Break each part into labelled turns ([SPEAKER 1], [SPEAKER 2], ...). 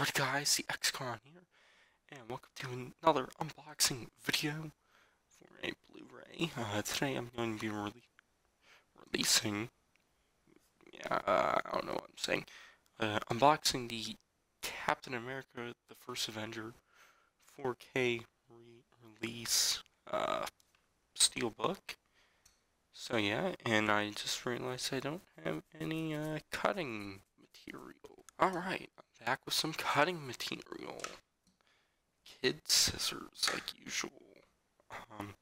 [SPEAKER 1] Alright guys, the XCon here, and welcome to another unboxing video for a Blu-ray. Uh, today I'm going to be re releasing, yeah, uh, I don't know what I'm saying, uh, unboxing the Captain America The First Avenger 4K re-release uh, steelbook. So yeah, and I just realized I don't have any uh, cutting material. Alright, back with some cutting material. Kid scissors, like usual. Um,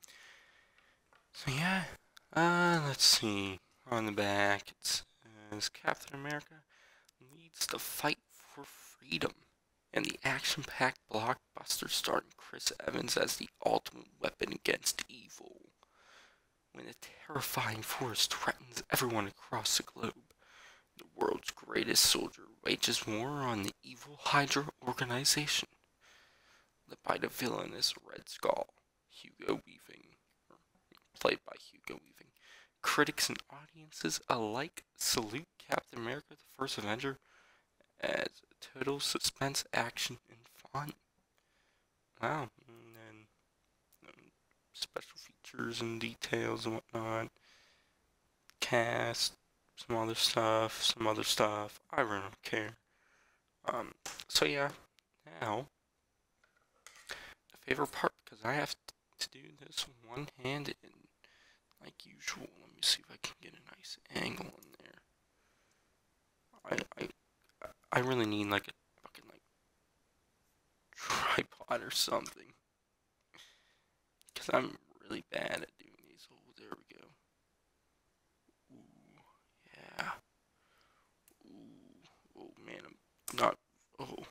[SPEAKER 1] so yeah, uh, let's see. On the back, it says Captain America leads the fight for freedom. And the action-packed blockbuster starring Chris Evans as the ultimate weapon against evil. When a terrifying force threatens everyone across the globe, the world's greatest soldier wages war on the evil Hydra organization. Led by the villainous Red Skull, Hugo Weaving, played by Hugo Weaving. Critics and audiences alike salute Captain America the First Avenger as total suspense, action, and fun. Wow, and then um, special features and details and whatnot. Cast, some other stuff, some other stuff. I really don't care. Um, so yeah, now, the favorite part, because I have to do this one-handed, like usual. Let me see if I can get a nice angle in there. I, I, I really need like a fucking like tripod or something. Because I'm really bad at doing these. Oh, there we go. Ooh, yeah. Ooh, oh man, I'm not. Oh.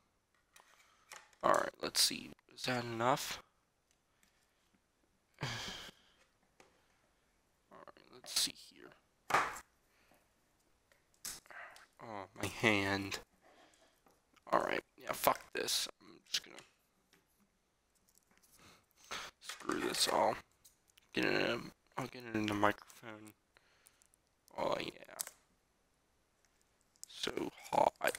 [SPEAKER 1] Alright, let's see. Is that enough? Alright, let's see here. Oh, my hand. Alright, yeah, fuck this. I'm just gonna screw this all. Get it in, I'll get it in the microphone. Oh yeah. So hot.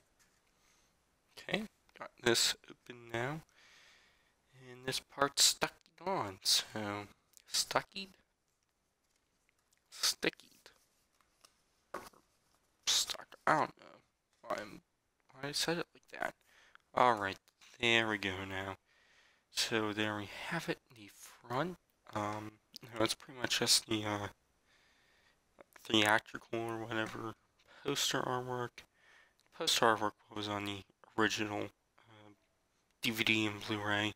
[SPEAKER 1] Okay, got this open now. And this part's stuck on, so stuckied? Stickied. Stuck. I don't know why I'm why I said it like that. Alright, there we go now. So there we have it, the front. Um it's pretty much just the uh theatrical or whatever poster artwork. The poster artwork was on the original uh, DVD and Blu-ray. I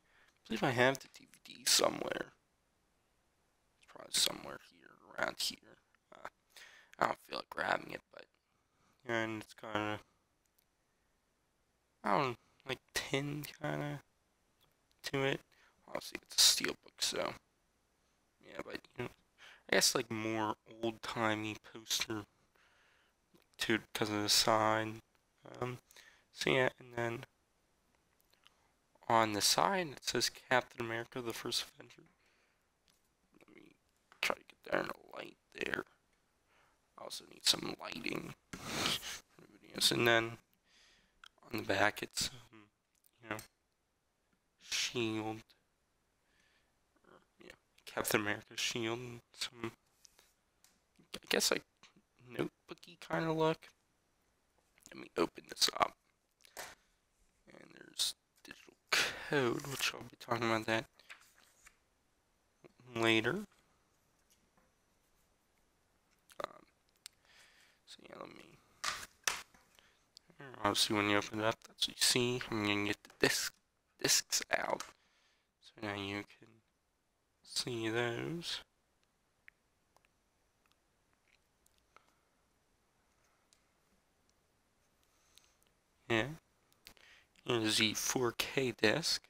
[SPEAKER 1] believe I have the DVD somewhere. It's probably somewhere here, around here. Uh, I don't feel like grabbing it, but and it's kind of I don't like tin kind of to it. Obviously, it's a steel book, so yeah. But you know, I guess like more old timey poster, to because of the sign. Um, so yeah, and then on the side it says Captain America: The First Avenger. Let me try to get there in a light there. I also need some lighting. and then on the back it's um, you know shield yeah Captain America shield some I guess like notebooky kind of look let me open this up and there's digital code which I'll be talking about that later um, so yeah let me obviously when you open it up, that's what you see. I'm gonna get the disc discs out. So now you can see those. Yeah. Here's the 4K disc.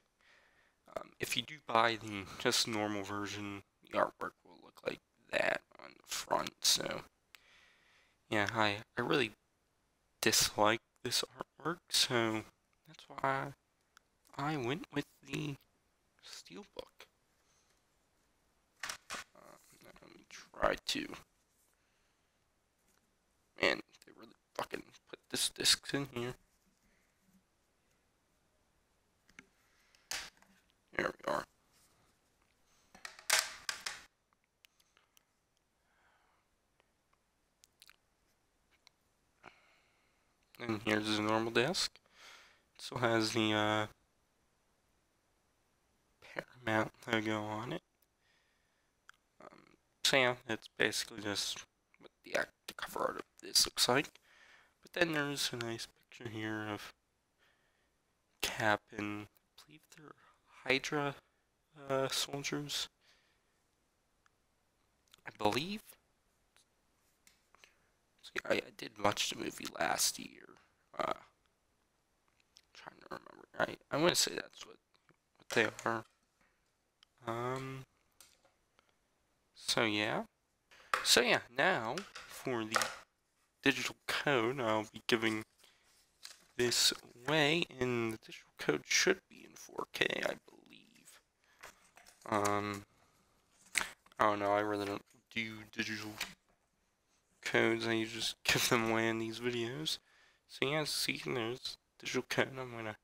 [SPEAKER 1] Um, if you do buy the just normal version, the artwork will look like that on the front. So, yeah, I, I really dislike this artwork, so that's why I went with the steelbook. Uh, let me try to. Man, they really fucking put this disc in here. Here's the normal disc. It still has the uh, Paramount logo on it. Um, so yeah, it's basically just what the, the cover art of this looks like. But then there's a nice picture here of Cap and I believe they're Hydra uh, soldiers. I believe. I, I did watch the movie last year. Uh, trying to remember. I I want to say that's what what they are. Um. So yeah. So yeah. Now for the digital code, I'll be giving this way, and the digital code should be in 4K, I believe. Um. I don't know. I really don't do digital codes. I just give them away in these videos. So yeah, see, there's digital code. I'm gonna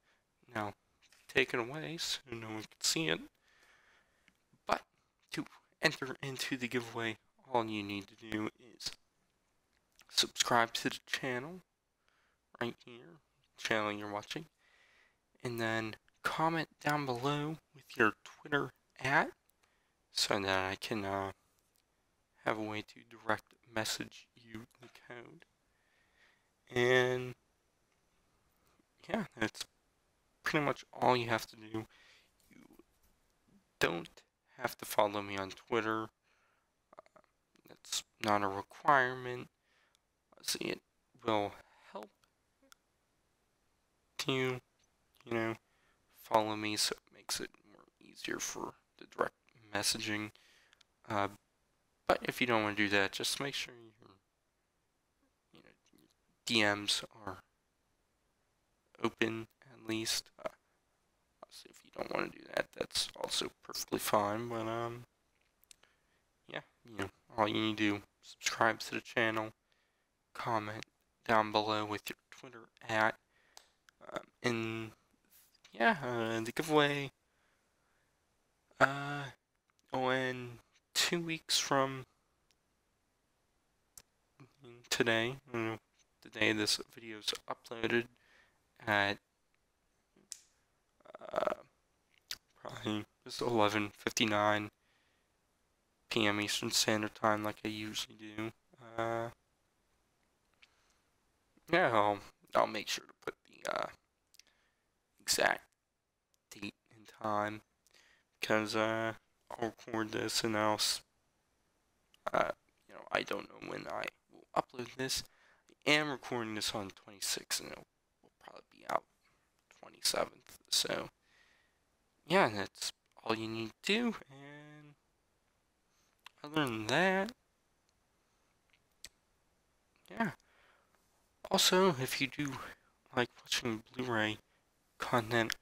[SPEAKER 1] now take it away so no one can see it. But to enter into the giveaway, all you need to do is subscribe to the channel right here, channel you're watching, and then comment down below with your Twitter at so that I can uh, have a way to direct message you the code. And yeah, that's pretty much all you have to do. You don't have to follow me on Twitter. Uh, that's not a requirement. See, it will help to, you know, follow me so it makes it more easier for the direct messaging. Uh, but if you don't want to do that, just make sure you DMs are open at least. Uh, if you don't want to do that, that's also perfectly fine. But um, yeah, you know, all you need to do subscribe to the channel, comment down below with your Twitter at, um, and yeah, uh, the giveaway. Uh, oh, and two weeks from today, the day this video is uploaded at uh, probably just 11:59 p.m. Eastern Standard Time, like I usually do. Uh, yeah, I'll, I'll make sure to put the uh, exact date and time because uh, I'll record this and I'll, uh, you know, I don't know when I will upload this. Am recording this on 26 and it will probably be out 27th. So, yeah, that's all you need to do. And other than that, yeah. Also, if you do like watching Blu-ray content,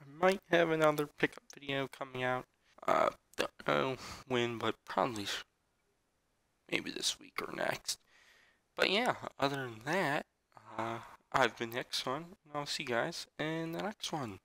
[SPEAKER 1] I might have another pickup video coming out. Uh, don't know when, but probably maybe this week or next. But yeah, other than that, uh, I've been XCon, and I'll see you guys in the next one.